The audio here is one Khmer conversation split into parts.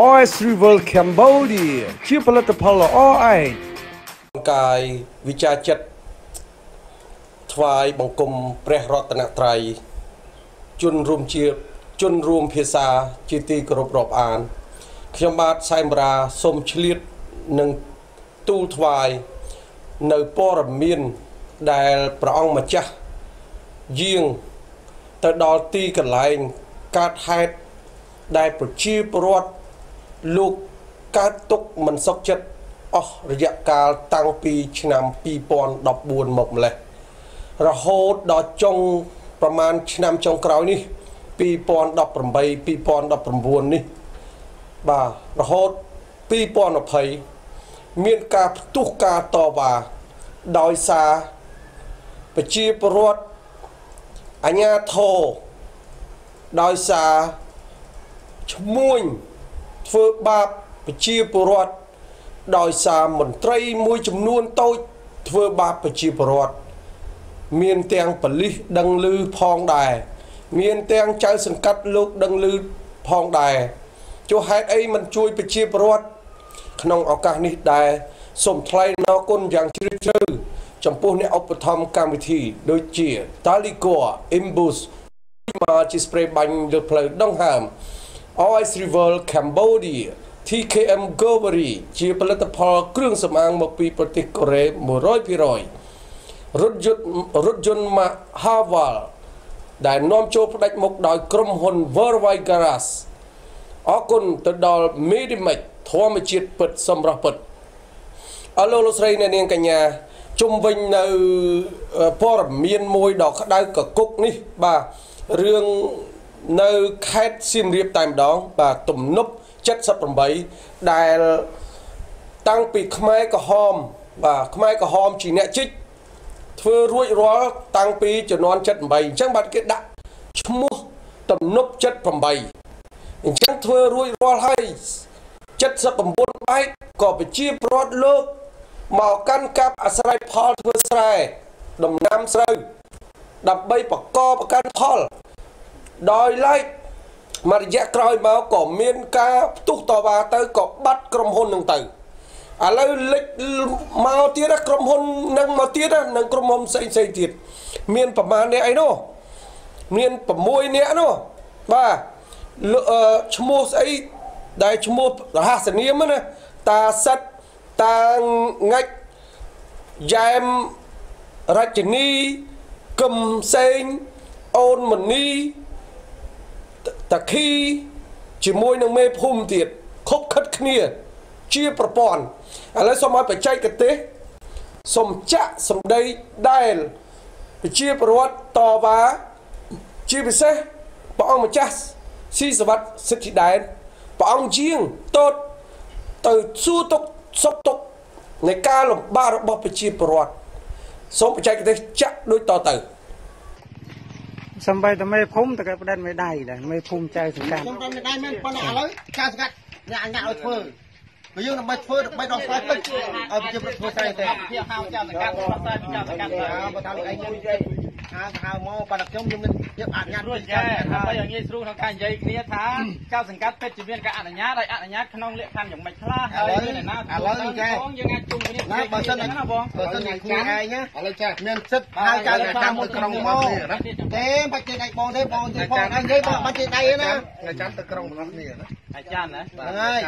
OS Rival Cambodia ជាផលិតផលល្អឯងកាយវិចារចិត្តថ្វាយបង្គំព្រះរតនត្រ័យជនរួមជាជនរួមភាសាជាទីគោរពរាប់អាន ខ្ញុំបាទសែមរាសូមឆ្លៀតនឹងទូលថ្វាយនៅព័រមៀនដែលព្រះអង្គម្ចាស់យាងទៅដល់ទីកន្លែងកើតហេតុដែលប្រជាពលរដ្ឋ លោកកើតទុកមិនសុខចិត្តអស់រយៈកាលតាំងពីឆ្នាំ2014មកម្លេះរហូតដល់ចុងប្រមាណឆ្នាំចុងក្រោយនេះ2018 2019នេះបាទរហូត2020មានការផ្ទុះការតវ៉ាដោយសារប្រជាពលរដ្ឋអញ្ញាធរដោយសារឈ្មួញ ធ្វើបាបប្រជាពលរដ្ឋដោយសារមន្ត្រីមួយចំនួនតូចធ្វើបាបប្រជាពលរដ្ឋមានទាំងបលិសដឹងឮផងដែរមានទាំងចៅសង្កាត់លោកដឹងឮផងដែរចុះហេតុអីមិនជួយប្រជាពលរដ្ឋក្នុងឱកាសនេះដែរសូមថ្លែងអរគុណយ៉ាងជ្រាលជ្រៅចំពោះអ្នកឧបត្ថម្ភកម្មវិធី ដូចជា Talicor Imbus មកជា spray បាញ់លើផ្លូវដងហើម OS Rival Cambodia TKM Govery ជាផលិតផលគ្រឿងសម្អាងមកពីប្រទេសកូរ៉េ100%រថយន្តរថយន្ត Haval ដែលនាំចូលផ្ដាច់មុខដោយក្រុមហ៊ុន Worldwide Garage អរគុណទៅដល់ Medimax ធម្មជាតិពិតសម្រាប់ពិតអរលោកលោកស្រីអ្នកនាងកញ្ញាជុំវិញនៅព័ត៌មានមួយដ៏ក្តៅកគុកនេះបាទរឿង នៅខេត្តសៀមរាបតែម្ដង បាទទំនប់78ដែលតាំងពីខ្មែរក្រហម បាទខ្មែរក្រហមជាអ្នកជីកធ្វើរួចរាល់តាំងពីជំនាន់78អញ្ចឹងបាទគេដាក់ឈ្មោះទំនប់78អញ្ចឹងធ្វើរួចរាល់ហើយ79បែកក៏ប្រជាប្រដ្ឋលោកមកកាន់កាប់អាស្រ័យផលធ្វើស្រែដំណាំស្រូវដើម្បីបកកប្រកាន់ផល ដោយឡែកមួយរយៈក្រោយមកក៏មានការផ្ទុះតវ៉ាទៅក៏បាត់ក្រុមហ៊ុននឹងទៅឥឡូវលេចមកទៀតក្រុមហ៊ុននឹងមកទៀតនឹងក្រុមហ៊ុនផ្សេងផ្សេងទៀតមានប្រមាណអ្នកអីនោះមាន6អ្នកនោះបាទឈ្មោះស្អីដែលឈ្មោះរហស្សនាមណាតាសិតតាងាច់យ៉ែមរជនីកឹមសេងអូនមនី តាខីជាមួយនឹងមេភូមិទៀតខົບខិតគ្នា ជាប្រព័ន្ធឥឡូវសូមឲ្យបច្ចេកទេសសូមចាក់សម្ដីដែលប្រជាពលរដ្ឋតវ៉ាជាពិសេសព្រះអង្គម្ចាស់ស៊ីសវັດសិទ្ធិដែនព្រះអង្គជាងតតទៅសួរទុកសុខទុកនៃការលំបាករបស់ប្រជាពលរដ្ឋសូមបច្ចេកទេសចាក់ដូចតទៅ សំបីតែមេភូមិតែគេផ្ដិតមេដៃដែរមេភូមិចៅសង្កាត់ខ្ញុំផ្ដិតមេដៃមែនប៉ុន្តែឥឡូវចៅសង្កាត់ញ៉ាញ៉ាឲ្យធ្វើ បើយើងដើម្បីធ្វើដើម្បីដោះស្រាយពេចឲ្យប្រជាប្រដ្ឋធ្វើស្រែទេភាហៅចៅសង្កាត់ដោះស្រាយចៅសង្កាត់បើថាលោកឯងនិយាយហៅហៅមកប៉ុន្តែខ្ញុំខ្ញុំមានភាពអនុញ្ញាតរួចចាដើម្បីឲ្យងាយស្រួលក្នុងការនិយាយគ្នាថាចៅសង្កាត់ពេទ្យជាមានការអនុញ្ញាតឲ្យអនុញ្ញាតក្នុងលក្ខខណ្ឌយ៉ាងម៉េចខ្លះហើយមានណាឥឡូវចាយើងអាចជុំគ្នាណាបើសិនណាបងបើសិនជាខ្លួនឯងណាឥឡូវចាមានសិទ្ធហៅចៅសង្កាត់មួយក្រុងមកទេបាច់ជិះដៃបងទេបងជិះផងឯងទេបងបាច់ជិះដៃណាចាំទៅក្រុងរបស់គ្នាណាអាចារ្យណាហ្នឹងហើយ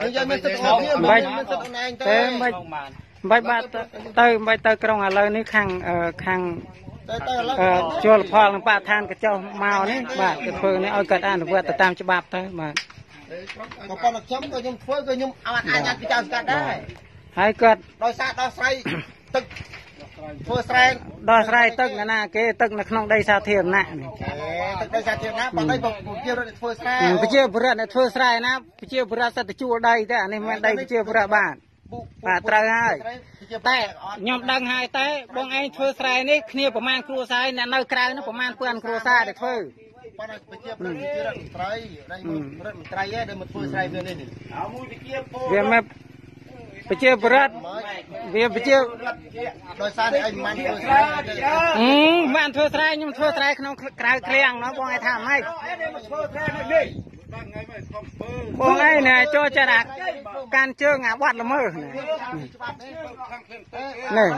ហើយយើងមានសិទ្ធិរបស់គ្នាមានសិទ្ធិខ្លួនឯងទៅទេមិនបាច់បាត់ទៅមិនបាច់ទៅក្រុងឥឡូវនេះខាងខាងជួលផលនឹងបរិស្ថានកញ្ចុះមកនេះបាទគេធ្វើនេះឲ្យគាត់អនុវត្តទៅតាមច្បាប់ទៅបាទក៏ប៉ុន្តែខ្ញុំក៏ខ្ញុំធ្វើក៏ខ្ញុំអត់អាចអាចពីចៅស្កាត់ដែរហើយគាត់ដោយសារដោះស្រាយទឹក ធ្វើស្រែដោះស្រាយទឹកណាគេទឹកនៅក្នុងដីសាធារណៈនេះទឹកដីសាធារណៈបើដីប្រជារដ្ឋធ្វើស្រែប្រជាពលរដ្ឋធ្វើស្រែណាប្រជាពលរដ្ឋសិតទៅជួលដីទេអានេះមិនដីប្រជាពលរដ្ឋបាទបាទត្រូវហើយតែខ្ញុំដឹងហើយតែបងឯងធ្វើស្រែនេះគ្នាប្រមាណគ្រួសារអ្នកនៅក្រៅនោះប្រមាណពឿនគ្រួសារដែលធ្វើប៉ុន្តែប្រជាប្រដ្ឋជារដ្ឋមន្ត្រីរដ្ឋមន្ត្រីឯងដែលមកធ្វើស្រែវានេះនេះមួយប្រជាពលវាមក ប្រជាប្រដ្ឋវាប្រជាដោយសារតែឯងមិនធ្វើស្រែអឺមិនធ្វើស្រែខ្ញុំធ្វើស្រែក្នុងក្រៅឃ្លាំងណោះបងឯងថាម៉េចធ្វើស្រែនៅនេះបងឯងណែចូលចិត្តអាកាន់ជើងអាបាត់ល្មើសណែនេះ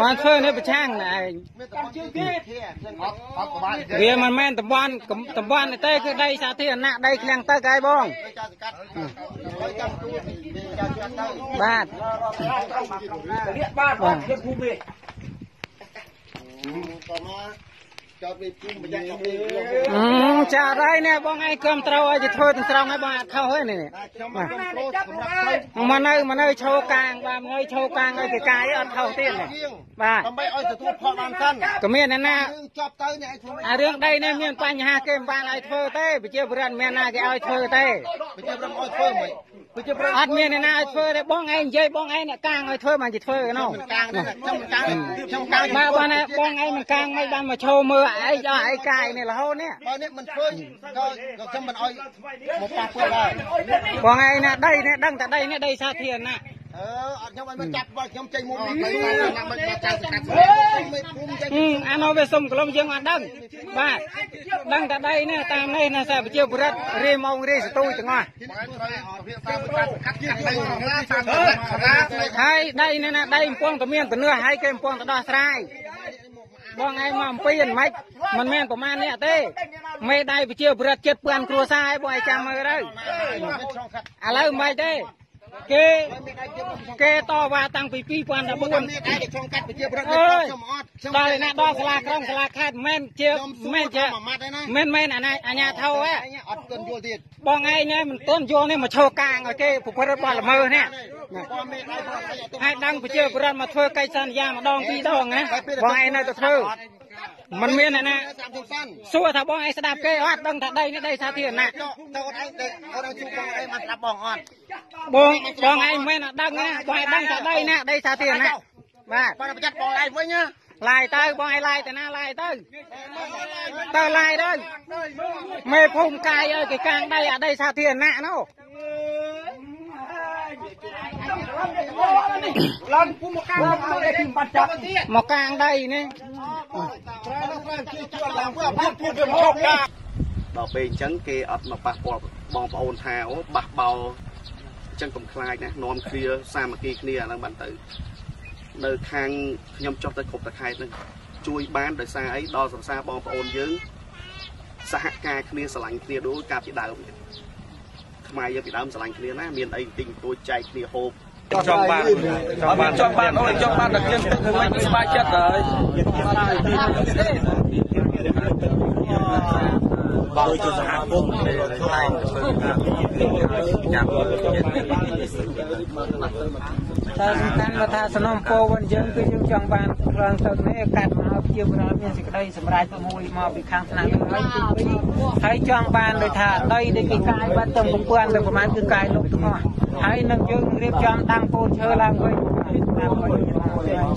បានធ្វើនេះប្រឆាំងណែឯងមានតំបន់ជើងគេអត់អត់ប្រហែលវាមិនមែនតំបន់តំបន់ទេគឺដីសាធារណៈដីឃ្លាំងទឹកហើយបង ទៅចៅសកាត់ហើយចាំទួចៅសកាត់ទៅបាទលាកបានអត់ភាពភូមិតមកចោតវាភូមិម្យ៉ាងទៅអឺចារៃនេះបងឯងគ្រប់ត្រូវឲ្យទៅធ្វើទាំងស្រង់ឲ្យបងអត់ខុសហើយនេះនេះខ្ញុំមកគ្រប់គ្រងសម្រាប់ទៅមកនៅមកនៅឈោកាងបាទមកនៅឈោកាងឲ្យគេកាយអត់ខុសទៀតនេះបាទដើម្បីឲ្យទទួលផលបានសិនក៏មានអ្នកណាយើងចប់ទៅអ្នកឯងធ្វើមិនអារឿងដីនេះមានបញ្ហាគេមិនបានឲ្យធ្វើទេប្រជាពលរដ្ឋមានណាគេឲ្យធ្វើទេប្រជាប្រដ្ឋឲ្យធ្វើមិនប្រជាប្រដ្ឋ អត់មានអ្នកណាឲ្យធ្វើទេបងឯងនិយាយបងឯងអ្នកកាងឲ្យធ្វើបានជាធ្វើនោះមិនកាងទេខ្ញុំមិនកាងខ្ញុំកាងបាទបានហើយបងឯងមិនកាងមិនបានមកឈោមើលអីដល់អីកាយនេះរហូតនេះបើនេះមិនធ្វើក៏ក៏ខ្ញុំមិនឲ្យមកប៉ះពាល់ដែរបងឯងណាដីនេះដឹងតែដីនេះដីសាធារណៈ អឺអត់ខ្ញុំឲ្យមកចាប់បើខ្ញុំចេញមុំនេះខ្ញុំមិនមកចៅសកាត់មិនភូមិចេញអឺអានោះវាសុំក្លុំយើងអត់ដឹងបាទដឹងតែដីនេះតាមនេះណាសាប្រជាពលរដ្ឋរៀមងរៀសទូចទាំងអស់ហើយដីនេះណាដីកំពុងតែមានទំនឿហើយគេកំពុងតែដោះស្រាយបងឯងមកអំពីមិនម៉េចមិនមែនប្រមាណនេះទេមេដៃប្រជាប្រដ្ឋចិត្តពាន់គ្រួសារឲ្យបងឯងចាំមើលទៅឥឡូវមិនម៉េចទេ គេគេតវ៉ាតាំងពី2014មានឯងឆ្លងកាត់ប្រជាប្រដ្ឋអើយខ្ញុំអត់ខ្ញុំដល់ឯណាដល់សាលាក្រុងសាលាខេត្តមិនមែនជាមិនមែនជាមួយម៉ាត់ឯណាមិនមែនអាណាអាញាធោហ៎អត់ទាន់យល់ទៀតបងឯងនេះមិនទាន់យល់នេះមកឈោកាងឲ្យគេប្រព្រឹត្តបទល្មើសនេះបើមានឯងអត់ឲ្យទៅហើយដឹងប្រជាពលរដ្ឋមកធ្វើកិច្ចសន្យាម្ដងពីរដងណាបងឯងនៅតែធ្វើ มันមានអ្នកណាតាមទុំសាន់សួរថាបងឯងស្ដាប់គេអត់ដឹងថាដីនេះដីសាធារណៈទៅទៅអត់ឯងទៅអត់ឲ្យជួបបងឯងមកស្ដាប់បងអត់បងបងឯងមិនមែនអត់ដឹងណាបងឯងដឹងថាដីណាដីសាធារណៈបាទបើប្រចាំបងឯងវិញណាឡាយទៅបងឯងឡាយទៅណាឡាយទៅទៅឡាយទៅមេភូមិកាយឲ្យគេកាងដីអាដីសាធារណៈនោះ ឡើងភូមិមកកាងមកទៅទីបាត់ចាប់មកកាងដីនេះដល់ពេលអញ្ចឹងគេអត់មកប៉ះពាល់បងប្អូនថាអូបះបោអញ្ចឹងកុំខ្លាចណានាំគ្នាសាមគ្គីគ្នាអាហ្នឹងបានទៅនៅខាងខ្ញុំចុះទៅគ្រប់តខេត្តហ្នឹងជួយបានដោយសារអីដល់សរសើរបងប្អូនយើងសហការគ្នាស្រឡាញ់គ្នាដូចកាលពីដើម ខ្មែរយើងពីដើមស្រឡាញ់គ្នាណាមានអីទិញទួចចែកគ្នាហូបចង់បានចង់បានចង់បានអូយចង់បានតែយើងទឹកមិនស្បាយចិត្តហើយ បើជាសហគមន៍ខ្លែងទៅលើការចាប់តែសំខាន់មកថាសំណុំពោវិញយើងគឺយើងចង់បានរងទៅនេះកាត់មកឲ្យជាប្រវត្តិមានសេចក្តីសម្រេចមួយមកពីខាងថ្នាក់នឹងហើយទីពីរហើយចង់បានដូចថាដីដែលគេកាយបាត់ទៅកំពឿនទៅប្រហែលគឺកាយលុបទាំងអស់ហើយនឹងយើងរៀបចំតាំងពូនឈើឡើងវិញតាមវិញ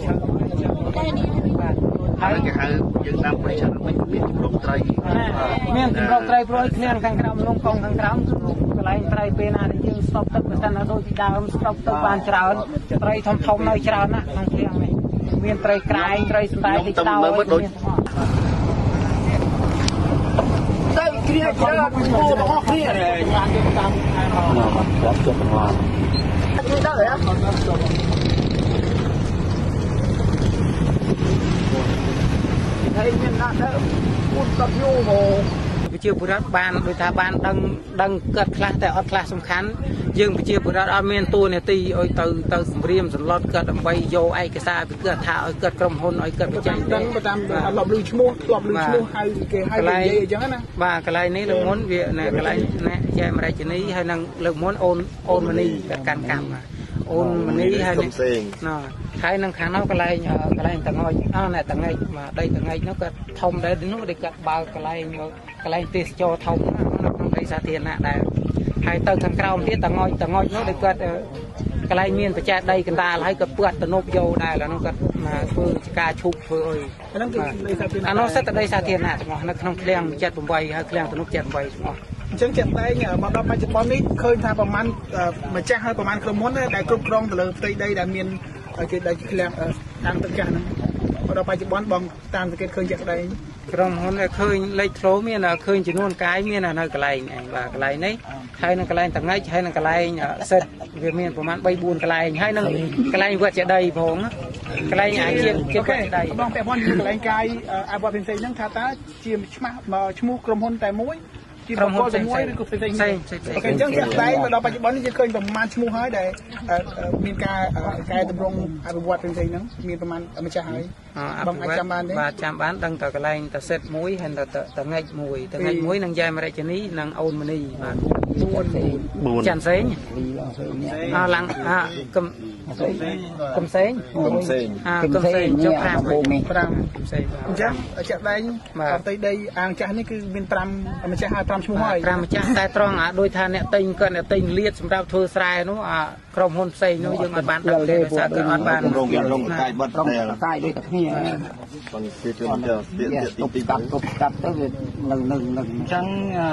ឈើបាទ ហើហើយយគេហៅយើងតាមប្រចាំមិនមានជំរកត្រីមានចម្រោកត្រីព្រួយគ្នាខាងក្រោមលងកងខាងក្រោមកន្លែងត្រីពេលណាដែលយើងស្តុបទឹកបើសិនណាដូចពីដើមស្តុបទឹកបានច្រើនត្រីធំធំនៅច្រើនណាស់ក្នុងឃ្លាំងនេះមានត្រីក្រាយត្រីសណ្តែកទីដោមានទាំងអស់ទៅគ្រាច្រើនគោរបស់គ្នាយ៉ាងយើងតាមជួយទៅហ៎ ហើយមានណាទៅពុតដល់យូរមកប្រជាពលរដ្ឋបានដូចថាបានដឹងដឹងកើតខ្លះតែអត់ខ្លះសំខាន់យើងប្រជាពលរដ្ឋអត់មានតួនាទីឲ្យទៅទៅសម្រៀមសន្លត់កើតដើម្បីយកឯកសារពីកើតថាឲ្យកើតក្រុមហ៊ុនឲ្យកើតបច្ចេកដឹងតាមលប់លឺឈ្មោះធ្លាប់លឺឈ្មោះហៅគេហៅនិយាយអញ្ចឹងណាបាទកន្លែងនេះលើកមុនវាណែកន្លែងណែចែមរាជនីហើយនឹងលើកមុនអូនអូនមនីតែកាន់កម្មបាទ អូនមនីហើយនឹងណាហើយនឹងខាងនោះកន្លែងកន្លែងតងឯអណែតងឯមកដីតងឯនោះក៏ធំដែរនោះដែលកាត់បើកន្លែងកន្លែងទេសចរធំណានៅក្នុងដីសាធារណៈដែរហើយទៅខាងក្រោមទៀតតងឯតងឯនោះដែលគាត់កន្លែងមានបច្ចេកដីកណ្ដាលហើយក៏ពឿតទំនប់យកដែរឥឡូវនោះគាត់មកធ្វើការឈប់ធ្វើអីអានោះគឺដីសាធារណៈអានោះសិទ្ធិដីសាធារណៈទាំងអស់នៅក្នុងឃ្លាំង78ហើយឃ្លាំងទំនប់78ទាំងអស់ អញ្ចឹងជាក់ស្ដែងមកដល់បច្ចុប្បន្ននេះឃើញថាប្រមាណម្ចាស់ហើយប្រមាណក្រុមហ៊ុនដែលគ្រប់គ្រងទៅលើផ្ទៃដីដែលមានគេដីឃ្លាំងតាមទឹកចាស់ហ្នឹងមកដល់បច្ចុប្បន្នបងតាមសង្កេតឃើញជាក់ស្ដែងក្រុមហ៊ុនដែលឃើញលេខធ្លោមានតែឃើញចំនួនកាយមានតែនៅកន្លែងឯងបាទកន្លែងនេះហើយនៅកន្លែងតងៃហើយនៅកន្លែងអសិទ្ធវាមានប្រហែល3 4កន្លែងហើយនឹងកន្លែងវត្តចេតីផងណាកន្លែងអាចជាជាវត្តចេតីបងពាក់ព័ន្ធជាមួយកន្លែងកាយអាវត្តផ្សេងៗហ្នឹងថាតើជាឆ្មាស់ឈ្មោះក្រុមហ៊ុនតែមួយ ជាបុគ្គលតែមួយឬក៏ផ្សេងៗផ្សេងផ្សេងផ្សេងអូខេអញ្ចឹងជាក់ស្ដែងមកដល់បច្ចុប្បន្ននេះយើងឃើញប្រមាណឈ្មោះហើយដែលអឺអឺមានការអឺកែតម្រង់អភិវឌ្ឍផ្សេងៗហ្នឹងមានប្រមាណម្ចាស់ហើយអបងអាចចាំបានទេបាទចាំបានដឹងតែកន្លែងតសិតមួយហើយតតងាច់មួយតងាច់មួយនឹងយ៉ែមរជនីនិងអូនមនីបាទ4ចាន់សេងអឡើងអាកំ កំសេងកំសេងអាកំសេងចុះ5 5កំសេងអញ្ចឹងជាក់ស្ដែងបាទផ្ទៃដីអាងចាស់នេះគឺមាន5ម្ចាស់ហើយ5ឈ្មោះហើយ5ម្ចាស់តែត្រង់អាដូចថាអ្នកទិញគាត់អ្នកទិញលៀតសម្រាប់ធ្វើស្រែនោះអាក្រុមហ៊ុនផ្សេងនោះយើងអត់បានដឹងទេដោយសារគាត់អត់បានរងរងកាយបាត់តែកាយដូចតែគ្នា còn kia chưa chờ tiện tiện ទុ tí ប tí កាប់ទុបកាប់ទៅវានៅនៅនៅអញ្ចឹងអឺ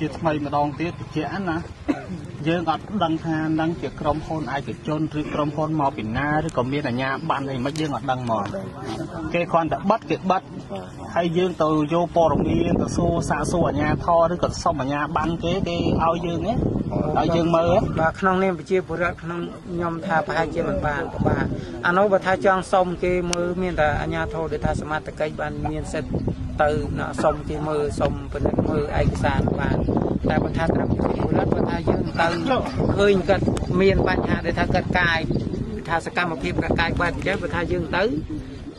ជាថ្មីម្ដងទៀតជាក់ណា យើងអត់ដឹងថានឹងជាក្រុមហ៊ុនឯកជនឬក្រុមហ៊ុនមកពីណាឬក៏មានអាជ្ញាប័ណ្ណអីមិនយើងអត់ដឹងមកគេគ្រាន់តែបិទគេបិទហើយយើងទៅយកព័ត៌មានទៅសួរសាកសួរអាជ្ញាធរឬក៏សុំអាជ្ញាប័ណ្ណគេគេឲ្យយើងទេឲ្យយើងមើលបាទក្នុងនាមប្រជាពលរដ្ឋក្នុងខ្ញុំថាប្រហែលជាមិនបានពិបាកអានោះបើថាចង់សុំគេមើលមានតែអាជ្ញាធរដែលថាសមត្ថកិច្ចបានមានសិទ្ធិទៅណាសុំគេមើលសុំពិនិត្យមើលឯកសារបាន តែបើថាត្រឹមប្រជាពលរដ្ឋបើថាយើងទៅឃើញគាត់មានបញ្ហាដែលថាគាត់កាយថាសកម្មភាពគាត់កាយបែបអញ្ចឹងបើថាយើងទៅ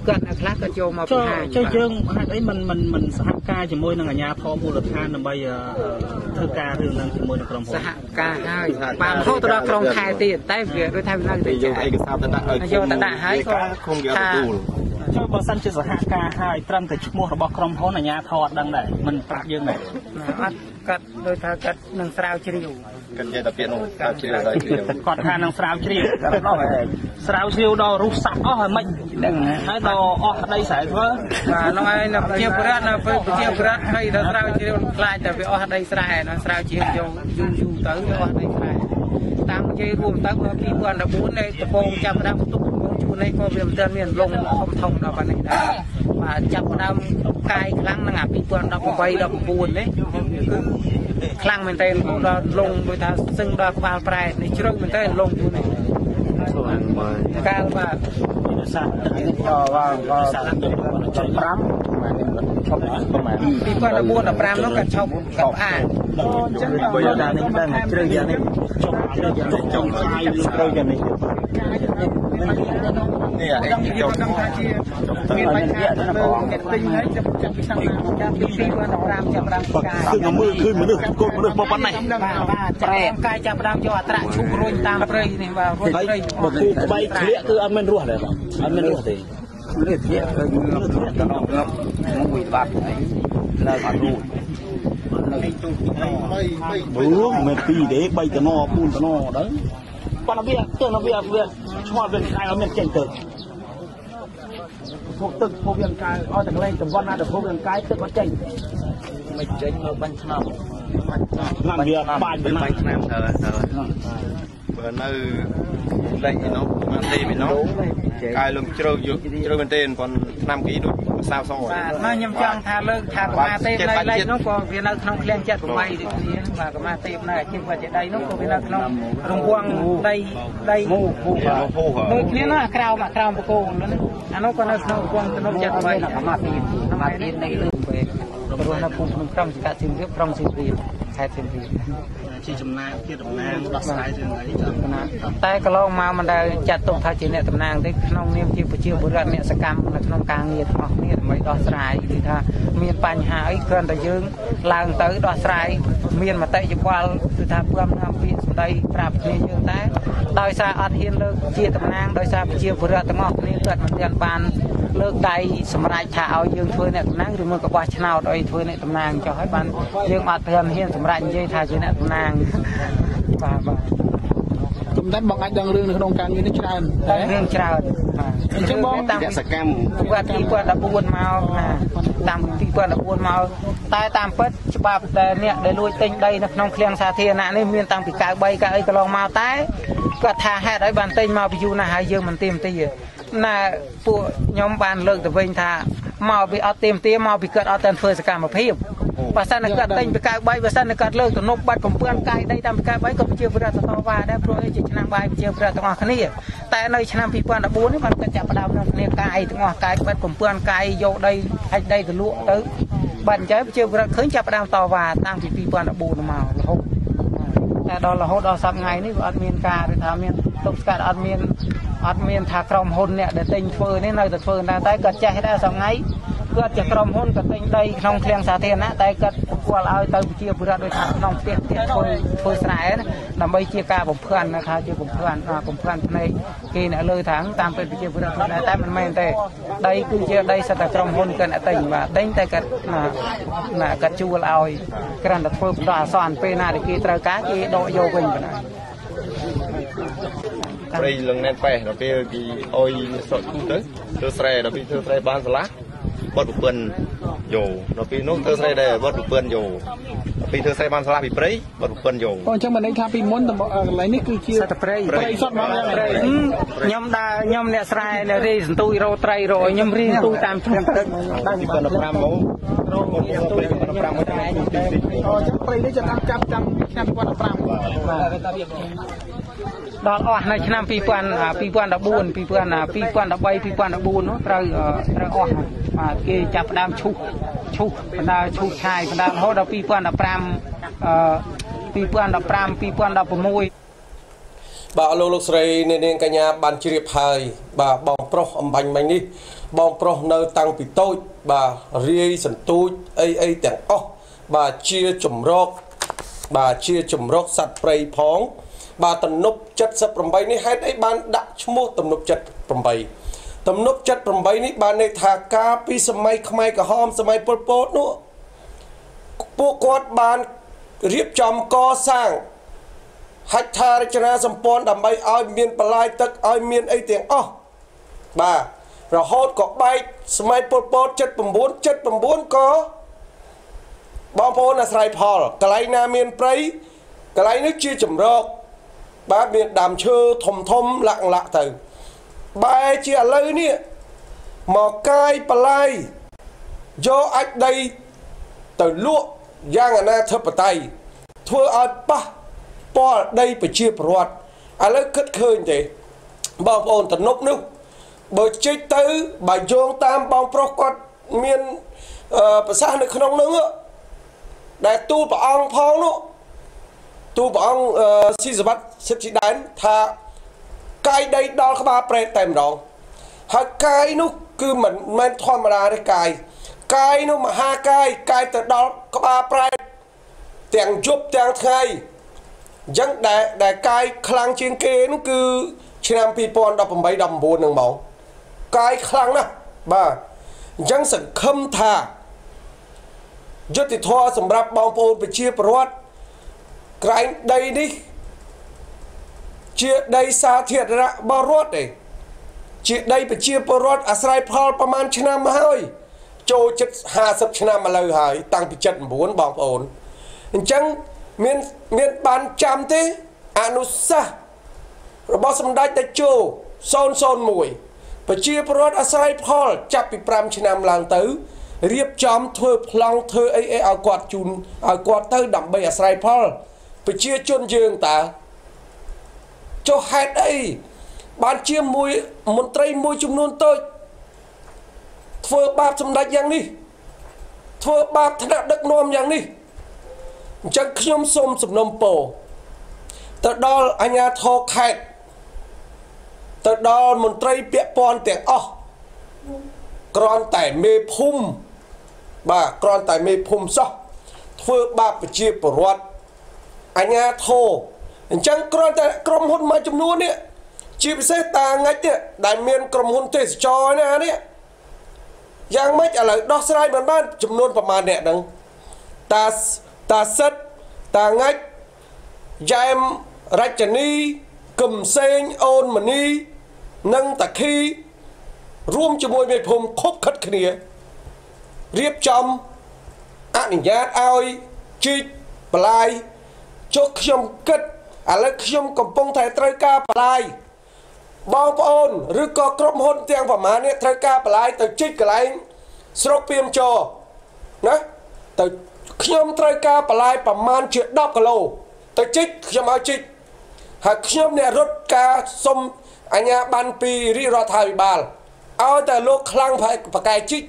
គាត់អ្នកខ្លះគាត់ចូលមកចុះបង្ហាញចុះយើងហេតុអីមិនមិនមិនសហការជាមួយនឹងអាជ្ញាធរមូលដ្ឋានដើម្បីអឺធ្វើការរឿងហ្នឹងជាមួយនឹងក្រុមហ៊ុនសហការហើយបានរហូតទៅដល់ក្រុមខែទៀតតែវាដូចថាវានៅតែយកឯកសារទៅដាក់ឲ្យយកទៅដាក់ហើយក៏គុំគេអត់ទូលចុះបើសិនជាសហការហើយត្រឹមតែឈ្មោះរបស់ក្រុមហ៊ុនអាជ្ញាធរអត់ដឹងដែរមិនប្រាប់យើងដែរអត់ កាត់ដូចថាកាត់នឹងស្រាវជ្រាវកិននិយាយតែពាក្យនោះតែជ្រាវហើយជ្រាវគាត់ថានឹងស្រាវជ្រាវដល់ហើយស្រាវជ្រាវដល់រុះសាក់អស់ហើយមិនដឹងហើយដល់អស់ដីស្រែធ្វើបាទនោះហើយនៅប្រជាប្រដ្ឋនៅប្រជាប្រដ្ឋហើយដល់ស្រាវជ្រាវខ្លាចតែវាអស់ដីស្រែនៅស្រាវជ្រាវយកយូរយូរទៅវាអស់ដីស្រែតាមនិយាយរួមទៅមក2014នៃកំពងចាប់ផ្ដើមបន្ទុកកំពងជួននេះក៏វាមិនទាន់មានលងធំធំដល់ប៉ុណ្ណេះដែរបាទ ចាប់ផ្ដើមកាយខ្លាំងនឹងអា2018 19នេះគឺខ្លាំងមែនទែនដល់លងដូចថាសឹងដល់ក្បាលប្រែតនេះជ្រៅមែនទែនលងជួននេះកាលបាទសាស្ត្រទឹកនេះក៏ក៏ក៏5ប្រហែលឈប់ប្រហែល2014 15នោះក៏ឈប់ក៏ផ្អាកអញ្ចឹងបើយកដល់នេះដឹងជ្រៅយ៉ាងនេះចុះជ្រៅយ៉ាងនេះចុះខ្លាយជ្រៅយ៉ាងនេះ នេះអានេះយើងចុះដឹងថាជាមានបញ្ហាទៅលើអ្នកទិញហើយចាប់ចាប់ពីឆ្នាំណាចាប់ពី2015ចាប់ផ្ដើមការគឺមើលឃើញមនុស្សកូនមនុស្សប៉ុណ្ណេះបាទបាទប្រែកាយចាប់ផ្ដើមយកអត្រៈឈប់រុញតាមព្រៃនេះបាទរុញព្រៃបើគូក្បៃក្លៀកគឺអត់មានរស់ដែរបាទអត់មានរស់ទេនេះជាទៅងប់ងប់ទៅងប់មួយបាត់ហើយនៅអត់រួចបើមិនពីរទេ3តំណ4តំណដែរ ប៉ុន្តែវាទៅនៅវាវាឆ្មល់វាខ្លាំងអត់មានចេញទៅពួកទឹកពួកវាកាយឲ្យតែកន្លែងតំបន់ណាទៅពួកវាកាយទឹកអត់ចេញមិនចេញមកបាញ់ថ្នាំឆ្នាំវាបាច់ប៉ុណ្ណាបាញ់ឆ្នាំទៅទៅ បើនៅលេខឯនោះមកទីឯនោះកាយលំជ្រៅយកជ្រៅមែនទេប៉ុនឆ្នាំគីដូចសាវសងបាទមកខ្ញុំចង់ថាលើកថាកម្មាទេពនៅលេខនោះក៏វានៅក្នុងឃ្លាំង78ដូចគ្នាបាទកម្មាទេពនៅអាជីវវិទ្យាដីនោះក៏វានៅក្នុងរង្វាស់ដីដីហូហូដូចគ្នានោះអាក្រោមអាក្រោមបកគោនោះអានោះក៏នៅក្នុងរង្វាស់ទំនប់78កម្មាទេពកម្មាទេពនៃលើពេករស់នៅភូមិភ្នំក្រុងសង្កាត់សៀមរាបក្រុងសៀមរាបខេត្តសៀមរាប ជាចំណានជាតំណាងដោះស្រាយរឿងអីចាំតែកន្លងមកមិនដែលចាត់ទុកថាជាអ្នកតំណាងទេក្នុងនាមជាប្រជាពលរដ្ឋអ្នកសកម្មនៅក្នុងការងារទាំងអស់គ្នាដើម្បីដោះស្រាយគឺថាមានបញ្ហាអីគ្រាន់តែយើងឡើងទៅដោះស្រាយមានមតិយោបល់គឺថាព្រមតាមពាក្យសម្ដីប្រាប់គ្នាយើងតែដោយសារអត់ហ៊ានលើកជាតំណាងដោយសារប្រជាពលរដ្ឋទាំងអស់គ្នាគាត់មិនទាន់បាន លើកដៃសម្រេចថាឲ្យយើងធ្វើអ្នកតំណាងឬមួយក៏បោះឆ្នោតឲ្យធ្វើអ្នកតំណាងចុះហើយបានយើងអត់ព្រមហ៊ានសម្រេចនិយាយថាជាអ្នកតំណាងបាទបាទចំតែបងអាចដឹងរឿងនៅក្នុងការងារនេះច្រើនតែរឿងច្រើនបាទអញ្ចឹងបងតាមសកម្មពី2014មកណាតាម2014មកតែតាមពិតច្បាប់ដែលអ្នកដែលលួចទិញដីនៅក្នុងឃ្លាំងសាធារណៈនេះមានតាំងពី93កៅអីកន្លងមកតែគាត់ថាហេតុអីបានទិញមកពីយូរណាស់ហើយយើងមិនទៀមទី ណាពួកខ្ញុំបានលើកទៅវិញថាមកពីអត់ទៀមទាមកពីគាត់អត់តាមធ្វើសកម្មភាពបើសិនតែគាត់តែងពីកៅបីបើសិនតែគាត់លើកទំនប់បាត់កំពឿនកាយដីតាមពីកៅបីក៏ប្រជាពលរដ្ឋតវ៉ាដែរព្រោះជាឆ្នាំបាយប្រជាពលរដ្ឋទាំងអស់គ្នាតែនៅឆ្នាំ2014នេះបានគាត់ចាប់ផ្ដើមនឹងគ្នាកាយទាំងអស់កាយបាត់កំពឿនកាយយកដីហាច់ដីទៅលក់ទៅបាត់អញ្ចឹងប្រជាពលរដ្ឋឃើញចាប់ផ្ដើមតវ៉ាតាំងពី2014មករហូតតែដល់រហូតដល់សប្តាហ៍ថ្ងៃនេះវាអត់មានការឬថាមានទុកស្កាត់អត់មាន អត់មានថាក្រុមហ៊ុនអ្នកដែលទិញធ្វើនេះនៅតែធ្វើដែរតែគាត់ចេះដែរសប្តាហ៍ថ្ងៃគាត់ជាក្រុមហ៊ុនគាត់ទិញដីក្នុងឃ្លាំងសាធារណៈតែគាត់គួរឲ្យទៅប្រជាពលរដ្ឋដូចថាក្នុងផ្ទះផ្ទះធ្វើធ្វើស្រែណាដើម្បីជាការបំភាន់ថាជាបំភាន់បំភាន់ភ្នែកគេអ្នកលើថាតាមពិតប្រជាពលរដ្ឋធ្វើដែរតែមិនមែនទេដីគឺជាដីសិតតែក្រុមហ៊ុនគាត់អ្នកទិញបាទទិញតែគាត់ណាគាត់ជួលឲ្យគ្រាន់តែធ្វើបន្តអសន្នពេលណាដែលគេត្រូវការគេដកយកវិញប៉ុណ្ណា ព្រៃលឹងណែនប៉េះដល់ពេលគេអុយសុកទៅធ្វើស្រែដល់ពេលធ្វើស្រែបានឆ្លាស់បត់ប្រពន្ធយោដល់ពេលនោះធ្វើស្រែដែរបត់ប្រពន្ធយោដល់ពេលធ្វើស្រែបានឆ្លាស់ពីព្រៃបត់ប្រពន្ធយោក៏អញ្ចឹងមិនន័យថាពីមុនតំបន់កន្លែងនេះគឺជាសត្វព្រៃព្រៃសុទ្ធមកយ៉ាងព្រៃខ្ញុំដើរខ្ញុំអ្នកស្រែអ្នករីសន្ទុយរោត្រីរោខ្ញុំរីសន្ទុយតាមឆ្នាំទឹកដល់ពី15មករងមកទៅពី15មកដល់ទីទីអូអញ្ចឹងព្រៃនេះចាំចាប់ចាំឆ្នាំ2015 ដល់អស់នៅឆ្នាំ2000 2014 2013 2014នោះត្រូវត្រូវអស់បាទគេចាប់ផ្ដើមឈូសឈូសបណ្ដាឈូសឆាយបណ្ដារហូតដល់2015អឺ2015 2016បាទលោកលោកស្រីនាងកញ្ញាបានជ្រាបហើយបាទបងប្រុសអំបញ្ញមិញនេះបងប្រុសនៅតាំងពីតូចបាទរាយសន្ទូចអីអីទាំងអស់បាទជាជំរកបាទជាជំរកសត្វព្រៃផង បាទទំនប់78នេះហេតុអីបានដាក់ឈ្មោះទំនប់78ទំនប់78នេះបានន័យថាកាលពីសម័យខ្មែរក្រហមសម័យប៉ុលពតនោះពួកគាត់បានរៀបចំកសាងហច្ឆារចនាសម្ព័ន្ធដើម្បីឲ្យមានបលាយទឹកឲ្យមានអីទាំងអស់បាទរហូតក៏បែកសម័យប៉ុលពត79 79ក៏បងប្អូនអាស្រ័យផលកន្លែងណាមានព្រៃកន្លែងនេះជាចម្រោក បាទមានដើមឈើធំធំលាក់លាក់ទៅ បែរជាឥឡូវនេះមកកាយបលាយយកអាចដីទៅលក់យ៉ាងអនាធិបតេយ្យធ្វើឲ្យប៉ះពាល់ដីប្រជាពលរដ្ឋឥឡូវគិតឃើញទេបងប្អូនតំណប់នោះបើជិះទៅបើយោងតាមបងប្រុសគាត់មានប្រសាសន៍នៅក្នុងនោះដែលទូលព្រះអង្គផងនោះទូលព្រះអង្គស៊ីសវត្ត សិទ្ធិដែនថាកាយដីដល់ក្បាលប្រេតតែម្ដងហើយកាយនោះគឺមិនមែនធម្មតាទេកាយកាយនោះមហាកាយកាយទៅដល់ក្បាលប្រេតទាំងយប់ទាំងថ្ងៃអញ្ចឹងដែលដែលកាយខ្លាំងជាងគេនោះគឺឆ្នាំ2018 19ហ្នឹងមកកាយខ្លាំងណាស់បាទអញ្ចឹងសង្ឃឹមថាយុទ្ធធរសម្រាប់បងប្អូនប្រជាពលរដ្ឋក្រែងដីនេះ ជាដីសាធារណៈបរដ្ឋទេជាដីប្រជាពលរដ្ឋអាស្រ័យផលប្រហែលឆ្នាំមកហើយចូលជិត50ឆ្នាំមកលើហើយ តាំងពី79បងប្អូនអញ្ចឹងមានមានបានចាំទេអនុសាសន៍របស់សម្ដេចតេជោ001ប្រជាពលរដ្ឋអាស្រ័យផល ចាប់ពី5ឆ្នាំឡើងទៅរៀបចំធ្វើប្លង់ធ្វើអីអីឲ្យគាត់ជូនឲ្យគាត់ទៅដើម្បីអាស្រ័យផល ប្រជាជនយើងតើ ចុះហេតុអីបានជាមួយមន្ត្រីមួយចំនួនតូចធ្វើបាបសម្ដេចយ៉ាងនេះធ្វើបាបថ្នាក់ដឹកនាំយ៉ាងនេះអញ្ចឹងខ្ញុំសូមសំណុំពរទៅដល់អាជ្ញាធរខេត្តទៅដល់មន្ត្រីពាក់ព័ន្ធទាំងអស់គ្រាន់តែមេភូមិបាទគ្រាន់តែមេភូមិសោះធ្វើបាបប្រជាពលរដ្ឋអញ្ញាធោ អញ្ចឹងគ្រាន់តែក្រុមហ៊ុនមួយចំនួននេះជាពិសេសតាងាច់នេះដែលមានក្រុមហ៊ុនទេសចរណានេះយ៉ាងម៉េចឥឡូវដោះស្រាយមិនបាន ចំនួនប្រមាណអ្នកហ្នឹងតាតាសិតតាងាច់យ៉ែមរចនីកឹមសេងអូនមនីនិងតាខីរួមជាមួយមេភូមិខົບខិតគ្នារៀបចំអនុញ្ញាតឲ្យជីកបលាយចុះខ្ញុំគិត ឥឡូវខ្ញុំកំពុងតែត្រូវការបលាយបងប្អូនឬក៏ក្រុមហ៊ុនទាំងប្រមាណនេះត្រូវការបលាយទៅជីកកន្លែងស្រុកពីមចរណាទៅខ្ញុំត្រូវការបន្លែប្រមាណជា10គីឡូទៅជីកខ្ញុំឲ្យជីកហើយខ្ញុំអ្នករត់ការសុំអញ្ញាបានពីរាជរដ្ឋាភិបាលឲ្យតែលោកខ្លាំងប្រកែជីក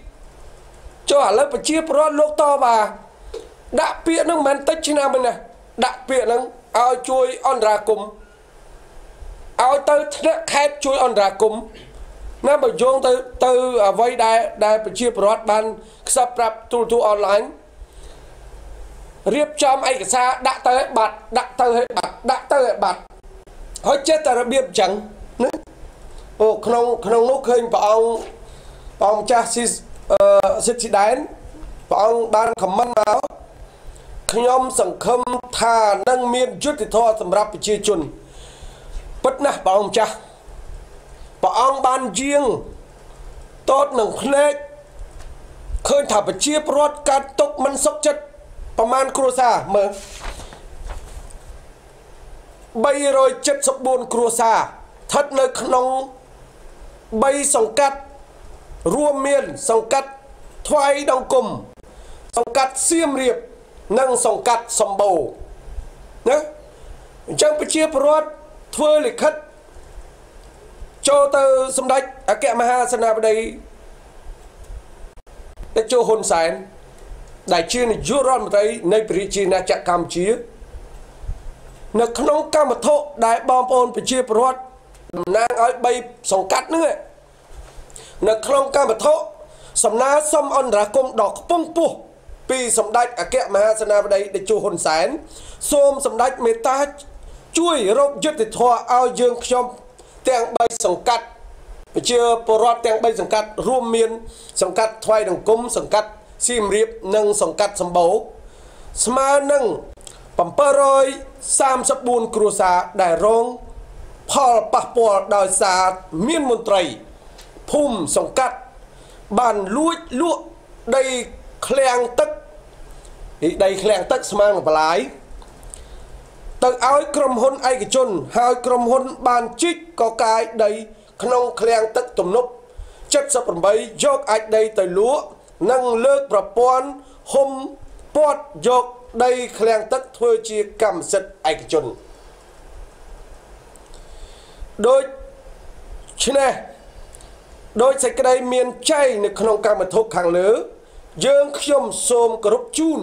ចុះឥឡូវប្រជាពលរដ្ឋលោកតបាដាក់ពាក្យហ្នឹងមិនតិចឆ្នាំទេណាដាក់ពាក្យហ្នឹង ឲ្យជួយអន្តរាគមឲ្យទៅថ្នាក់ខេត្តជួយអន្តរាគមណាបើយោងទៅទៅអ្វីដែលដែលប្រជាពលរដ្ឋបានខ្សឹបប្រាប់ទូរទស្សន៍អនឡាញរៀបចំឯកសារដាក់ទៅឲ្យបាត់ដាក់ទៅឲ្យបាត់ដាក់ទៅឲ្យបាត់ហើយចេះតែរបៀបអញ្ចឹងណាអូក្នុងក្នុងនោះឃើញព្រះអង្គព្រះអង្គម្ចាស់ស៊ីអឺសិទ្ធិដែនព្រះអង្គបានខមមិនមក ខ្ញុំសង្ឃឹមថានឹងមានយុទ្ធធម៌សម្រាប់ប្រជាជនពិតណាស់ព្រះអង្គម្ចាស់ព្រះអង្គបានយាងតតនឹងភ្នែកឃើញថាប្រជាពលរដ្ឋកាត់ទុកមិនសុខចិត្តប្រមាណគ្រួសារមើល374គ្រួសារស្ថិតនៅក្នុង3សង្កាត់រួមមាន សង្កាត់ថ្វាយដង្គមសង្កាត់សៀមរាប និងសង្កាត់សម្បូរណាអញ្ចឹងប្រជាពលរដ្ឋធ្វើលិខិតចូលទៅសម្ដេចអគ្គមហាសេនាបតីតេជោហ៊ុនសែនដែលជានាយករដ្ឋមន្ត្រីនៃប្រជាជាណាចក្រកម្ពុជា នៅក្នុងកម្មវត្ថុដែលបងប្អូនប្រជាពលរដ្ឋតំណាងឲ្យ3សង្កាត់ហ្នឹងនៅក្នុងកម្មវត្ថុសំណើសុំអន្តរាគមដ៏ខ្ពង់ខ្ពស់ ពីសម្ដេចអគ្គមហាសេនាបតីតេជោហ៊ុនសែនសូមសម្ដេចមេត្តាជួយរកយុទ្ធធម៌ឲ្យយើងខ្ញុំទាំង3សង្កាត់ប្រជាពលរដ្ឋទាំង3សង្កាត់រួមមាន សង្កាត់ថ្វាយដង្គមសង្កាត់សៀមរាបនិងសង្កាត់សម្បូរស្មើនឹង734គ្រួសារដែលរង ផលប៉ះពាល់ដោយសារមានមន្ត្រីភូមិសង្កាត់បានលួចលក់ដី ឃ្លាំងទឹកដីឃ្លាំងទឹកស្មើនឹងបន្លាយទៅឲ្យក្រុមហ៊ុនឯកជន ហើយក្រុមហ៊ុនបានជីកកកាយដី ក្នុងឃ្លាំងទឹកទំនប់78យកអាចដីទៅលក់និងលើកប្រព័ន្ធហុំពាត់យកដីឃ្លាំងទឹកធ្វើជាកម្មសិទ្ធិឯកជនដូចឆ្នេះដោយសេចក្តីមានចែងនៅក្នុងកម្មវត្ថុខាងលើ យើងខ្ញុំសូមគោរពជូន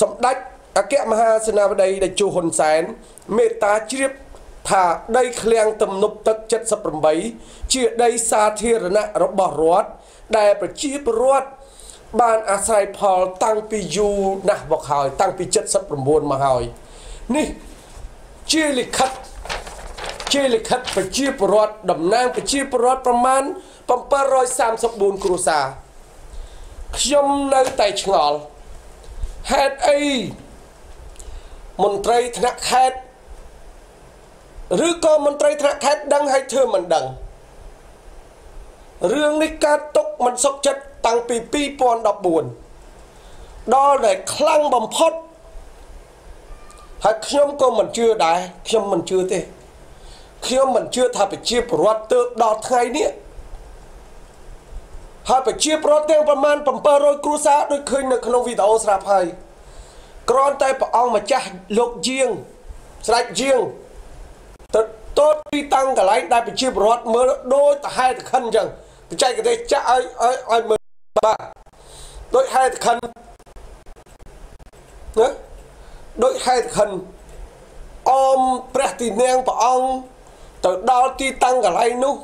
សម្ដេចអគ្គមហាសេនាបតីតេជោហ៊ុនសែនមេត្តាជ្រាបថាដីឃ្លាំងទំនប់ទឹក78ជាដីសាធារណៈរបស់រដ្ឋដែលប្រជាពលរដ្ឋបានអាស្រ័យផលតាំងពីយូរណាស់មកហើយតាំងពី79មកហើយនេះជាលិខិតជាលិខិតប្រជាពលរដ្ឋតំណាងប្រជាពលរដ្ឋប្រមាណ734គ្រួសារ ខ្ញុំនៅតែឆ្ងល់ហេតុអីមន្ត្រីថ្នាក់ខេត្តឬក៏មន្ត្រីថ្នាក់ខេត្តដឹងហើយធ្វើមិនដឹងរឿងនេះកើតຕົកមិនសុខចិត្តតាំងពី2014ដល់ដែលខ្លាំងបំផុតហើយខ្ញុំក៏មិនជឿដែរខ្ញុំមិនជឿទេខ្ញុំមិនជឿថាប្រជាពលរដ្ឋទើបដល់ថ្ងៃនេះ ហើយប្រជាពលរដ្ឋទាំងប្រមាណ700គ្រួសារដូចឃើញនៅក្នុងវីដេអូស្រាប់ហើយគ្រាន់តែព្រះអង្គម្ចាស់លោកជាងស្រេចជាងទៅតូតទីតាំងកន្លែងដែលប្រជាពលរដ្ឋមើលដូចតហេតខិនអញ្ចឹងបច្ចេកទេសចាក់ឲ្យឲ្យឲ្យមើលបាទដូចហេតខិនណាដូចហេតខិនអមព្រះទីនាងព្រះអង្គទៅដល់ទីតាំងកន្លែងនោះ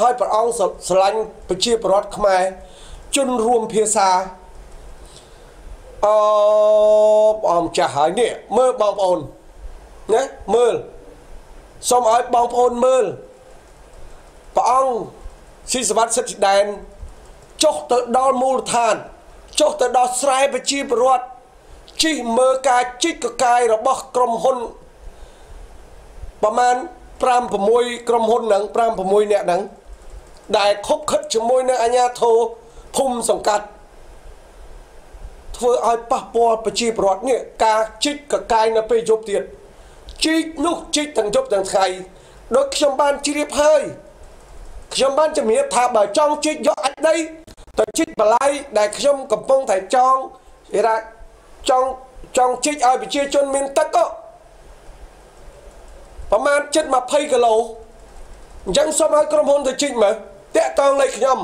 ហើយព្រះអង្គស្រឡាញ់ប្រជាពលរដ្ឋខ្មែរជនរួមភាសាអអមចាស់ហើយនេះមើលបងប្អូនណាមើលសូមឲ្យបងប្អូនមើលព្រះអង្គស៊ីសវត្តសិទ្ធិដែនចុះទៅដល់មូលដ្ឋានចុះទៅដល់ស្រែប្រជាពលរដ្ឋជិះមើលការជីកកកាយរបស់ក្រុមហ៊ុនប្រមាណ5 6ក្រុមហ៊ុនហ្នឹង5 6នាក់ហ្នឹង ដែលខົບខិតជាមួយនឹងអាជ្ញាធរភូមិសង្កាត់ធ្វើឲ្យប៉ះពាល់ប្រជាពលរដ្ឋនេះការជីកកកាយនៅពេលយប់ទៀតជីកនោះជីកទាំងយប់ទាំងថ្ងៃដោយខ្ញុំបានជ្រាបហើយខ្ញុំបានជំរាបថាបើចង់ជីកយកអាចដីទៅជីកបល័យដែលខ្ញុំកំពុងតែចង់គេថាចង់ចង់ជីកឲ្យប្រជាជនមានទឹកក៏ប្រហែលជិត20គីឡូអញ្ចឹងសូមឲ្យក្រុមហ៊ុនទៅជីកមើល តាក់តងលេខខ្ញុំ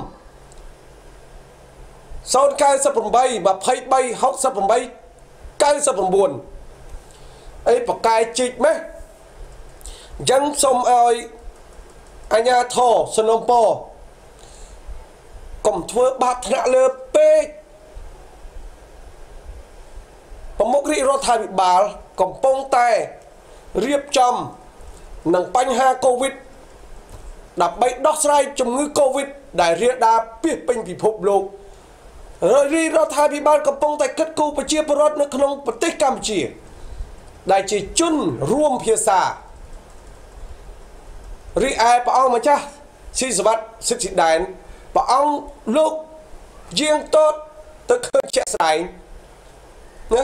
098 23 68 99អីបកកាយជីកម៉េះអញ្ចឹងសូមឲ្យអញ្ញាធរសនំពរកុំធ្វើបាបថ្នាក់លើពេកប្រមុខរាជរដ្ឋាភិបាល កំពុងតែរៀបចំនឹងបញ្ហាកូវីដ ដើម្បីដោះស្រាយជំងឺកូវីដដែលរាលដាលពាសពេញពិភពលោករាជរដ្ឋាភិបាលកំពុងតែគិតគូរប្រជាពលរដ្ឋនៅក្នុងប្រទេសកម្ពុជា ដែលជាជនរួមភាសារីឯព្រះអង្គម្ចាស់ស៊ីសវត្តសិទ្ធិដែនព្រះអង្គលោកយាងតតទៅឃើញជាក់ស្ដែងណា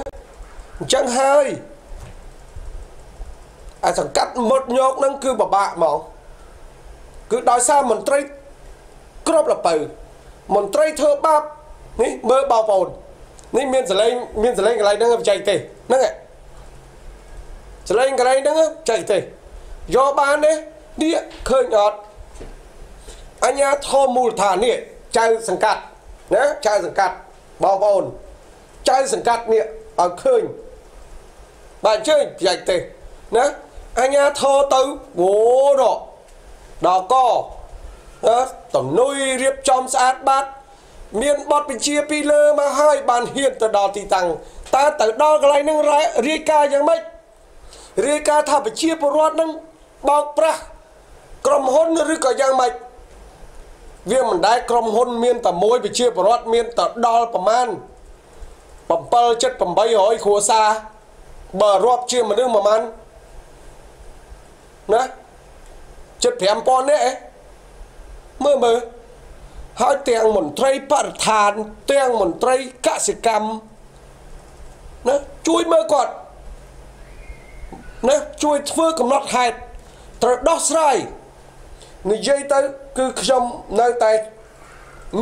អញ្ចឹងហើយអាសង្កាត់មុតញោកហ្នឹងគឺពិបាកហ្មង គឺដោយសារមន្ត្រីគ្រប់លពៅមន្ត្រីធ្វើបាបនេះមើលបងប្អូននេះមានសលេងមានសលេងកន្លែងហ្នឹងបច្ចេកទេសហ្នឹងឯងសលេងកន្លែងហ្នឹងបច្ចេកទេសយកបានទេនេះឃើញអត់អញ្ញាធមមូលដ្ឋាននេះចៅសង្កាត់ណាចៅសង្កាត់បងប្អូនចៅសង្កាត់នេះឲ្យឃើញបាទអញ្ជើញបច្ចេកទេសណាអញ្ញាធមទៅអូដល់ ដល់កណាតំនុយរៀបចំស្អាតបាត់មានបទបញ្ជាពីលើមកហើយបានហ៊ានទៅដល់ទីតាំងតើទៅដល់កន្លែងហ្នឹងរាយការណ៍យ៉ាងម៉េចរាយការណ៍ថាប្រជាពលរដ្ឋហ្នឹងបោកប្រាស់ក្រុមហ៊ុនឬក៏យ៉ាងម៉េចវាមិនដែលក្រុមហ៊ុនមានតែមួយប្រជាពលរដ្ឋមានតែដល់ប្រមាណ7 7 800គ្រួសារបើរាប់ជាមនុស្សប្រមាណណា ជិត5000នាក់មើលមើលហើយទាំងមន្ត្រីបរិស្ថានទាំងមន្ត្រីកសិកម្មណាជួយមើលគាត់ណាជួយធ្វើកំណត់ហេតុត្រូវដោះស្រាយនិយាយទៅគឺខ្ញុំនៅតែ